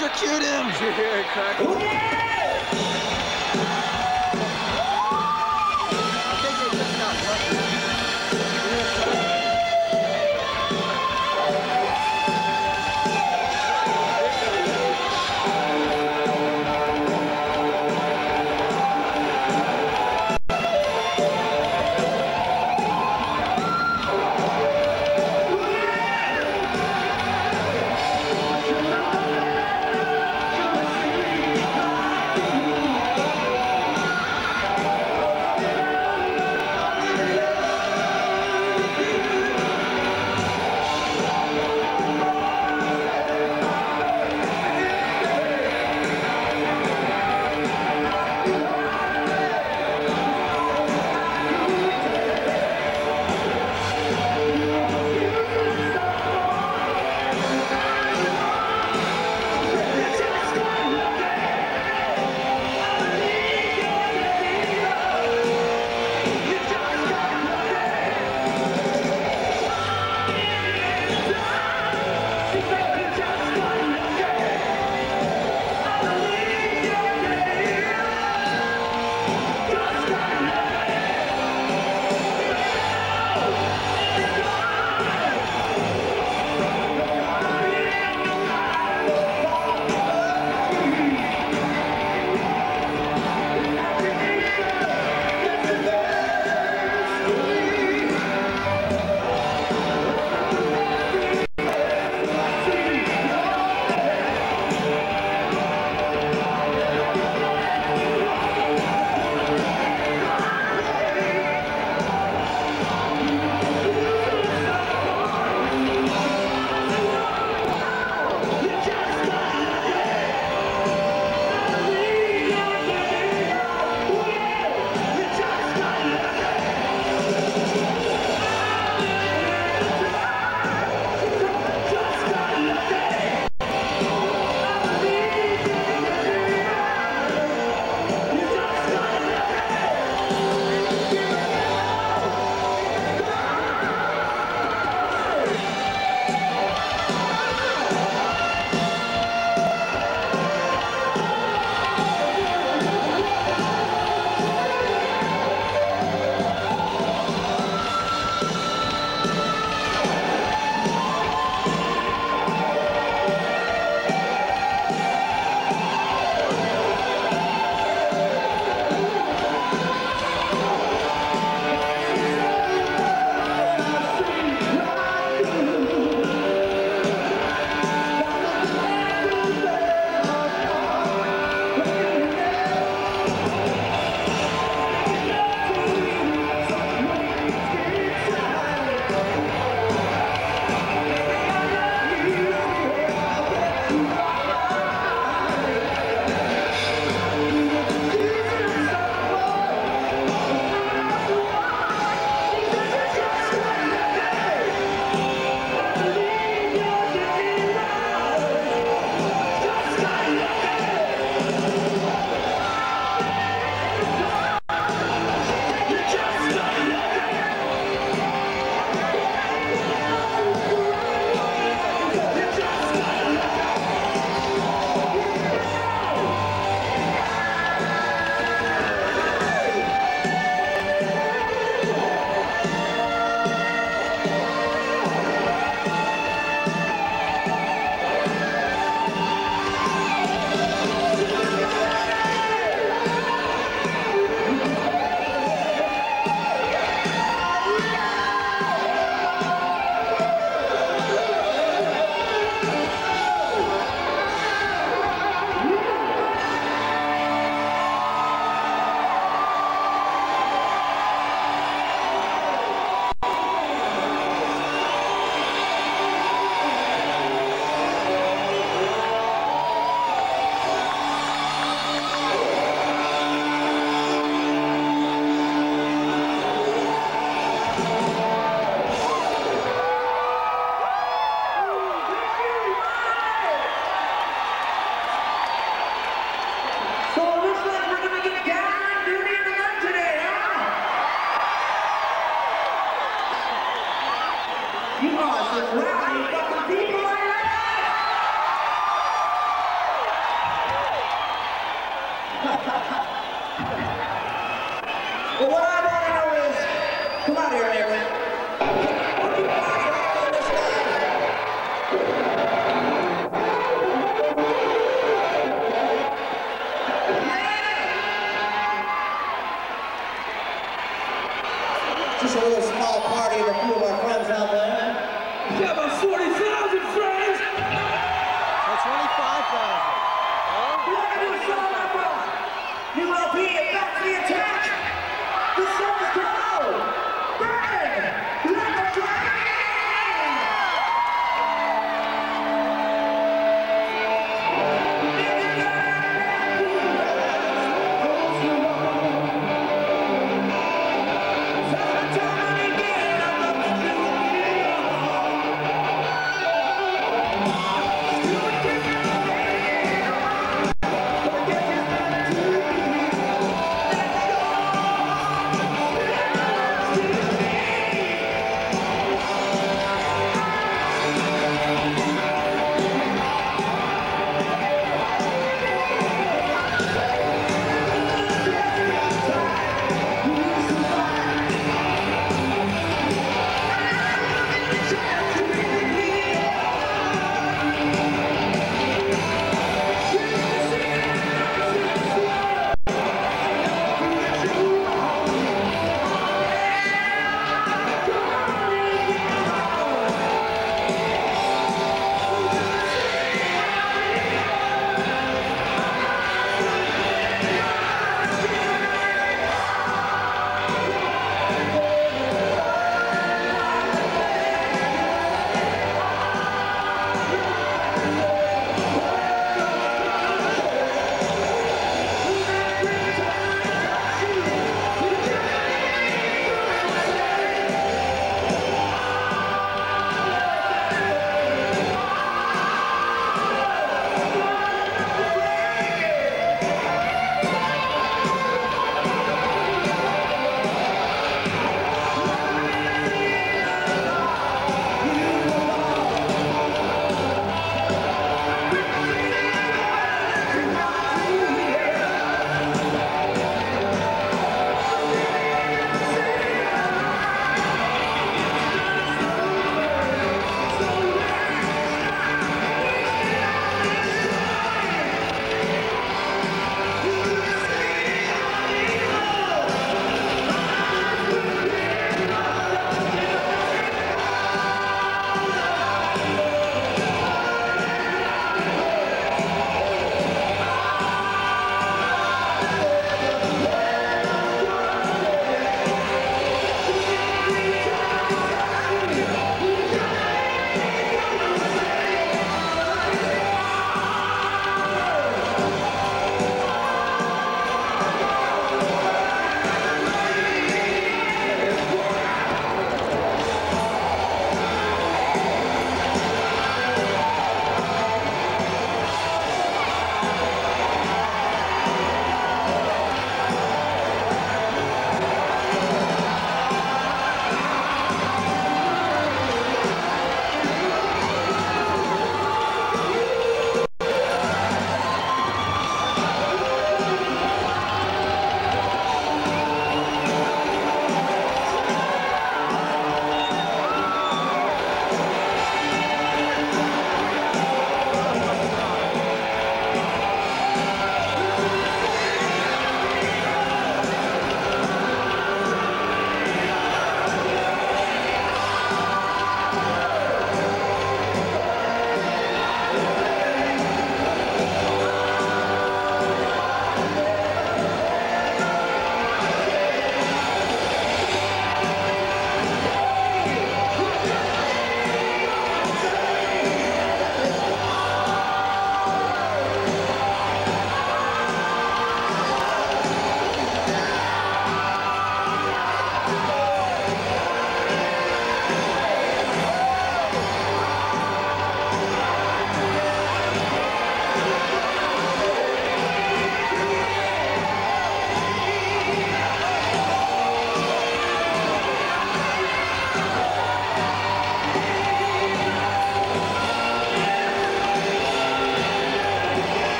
electrocute him. Yeah, exactly.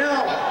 now.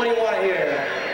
Do you want to hear?